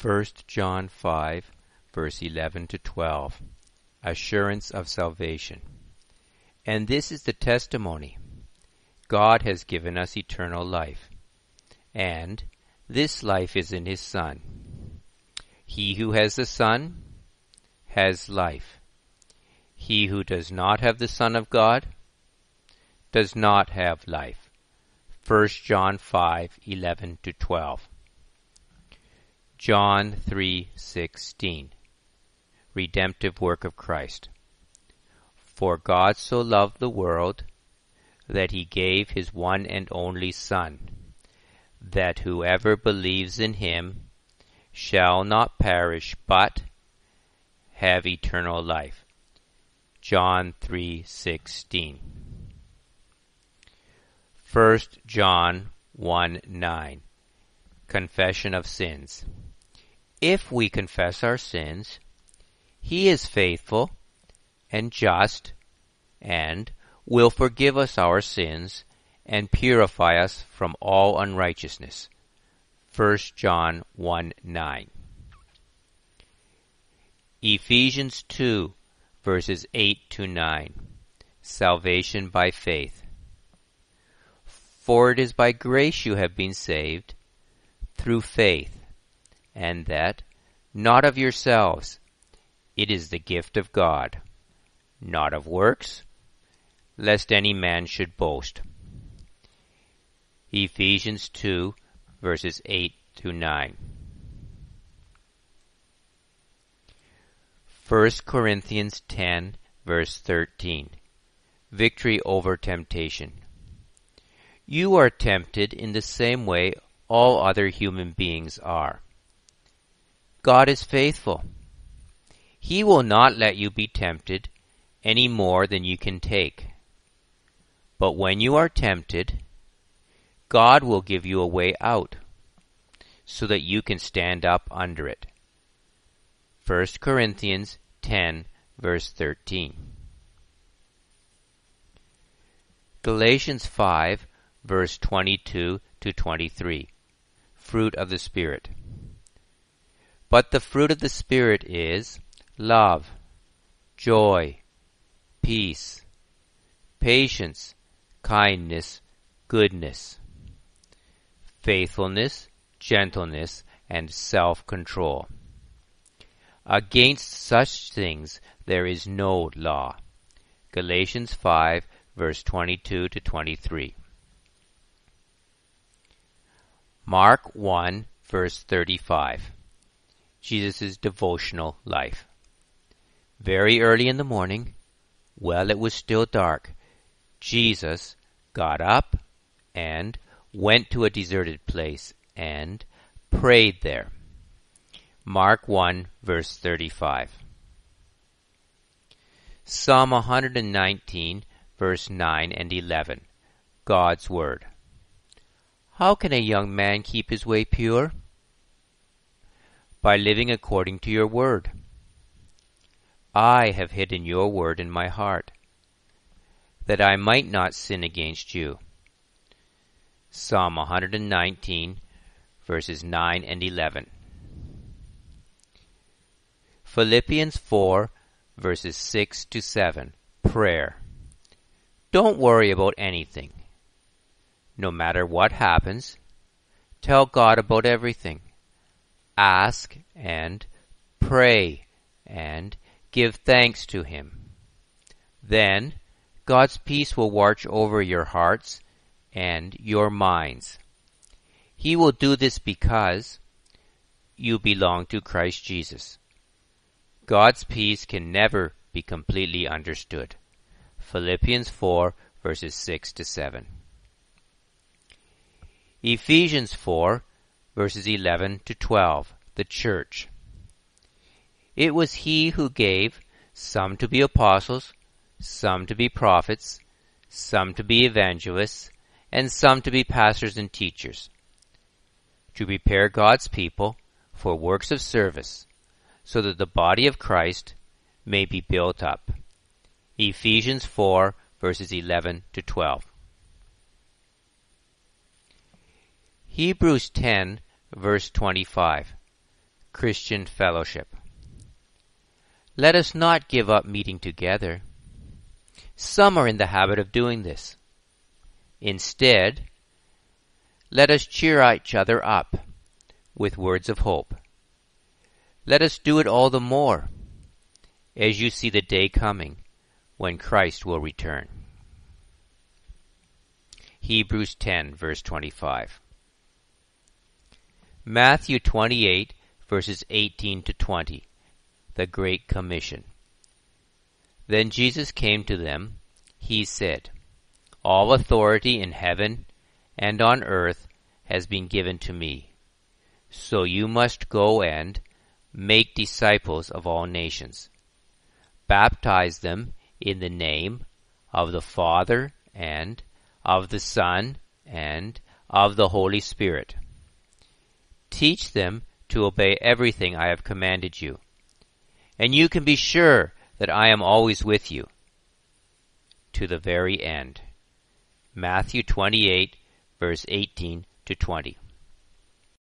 1 John 5, verse 11 to 12. Assurance of salvation. And this is the testimony God has given us eternal life, and this life is in His Son. He who has the Son has life. He who does not have the Son of God does not have life. 1 John 5, 11 to 12. John 3:16 Redemptive work of Christ. For God so loved the world that he gave his one and only son that whoever believes in him shall not perish but have eternal life. John 3:16 1 John 1 9 Confession of Sins if we confess our sins, he is faithful and just and will forgive us our sins and purify us from all unrighteousness. 1 John 1 9. Ephesians 2 verses 8 to 9. Salvation by faith. For it is by grace you have been saved through faith and that not of yourselves. It is the gift of God, not of works, lest any man should boast. Ephesians 2 verses 8 to 9. 1 Corinthians 10 verse 13. Victory over temptation. You are tempted in the same way all other human beings are. God is faithful. He will not let you be tempted any more than you can take. But when you are tempted, God will give you a way out so that you can stand up under it. 1 Corinthians 10 verse 13. Galatians 5 verse 22 to 23. Fruit of the Spirit. But the fruit of the Spirit is love, joy, peace, patience, kindness, goodness, faithfulness, gentleness, and self-control. Against such things there is no law. Galatians 5 verse 22 to 23. Mark 1 verse 35. Jesus' devotional life. Very early in the morning, while it was still dark, Jesus got up and went to a deserted place and prayed there. Mark 1 verse 35. Psalm 119 verse 9 and 11. God's Word. How can a young man keep his way pure? By living according to your word. I have hidden your word in my heart, that I might not sin against you. Psalm 119, verses 9 and 11. Philippians 4, verses 6 to 7. Prayer. Don't worry about anything. No matter what happens, tell God about everything ask and pray and give thanks to Him. Then God's peace will watch over your hearts and your minds. He will do this because you belong to Christ Jesus. God's peace can never be completely understood. Philippians 4 verses 6 to 7. Ephesians 4 verses 11 to 12, the church. It was he who gave some to be apostles, some to be prophets, some to be evangelists, and some to be pastors and teachers, to prepare God's people for works of service, so that the body of Christ may be built up. Ephesians 4 verses 11 to 12. Hebrews 10 verse 25. Christian fellowship. Let us not give up meeting together. Some are in the habit of doing this. Instead, let us cheer each other up with words of hope. Let us do it all the more as you see the day coming when Christ will return. Hebrews 10 verse 25. Matthew 28 verses 18 to 20. The Great Commission. Then Jesus came to them. He said, All authority in heaven and on earth has been given to me. So you must go and make disciples of all nations. Baptize them in the name of the Father and of the Son and of the Holy Spirit. Teach them to obey everything I have commanded you. And you can be sure that I am always with you to the very end. Matthew 28 verse 18 to 20.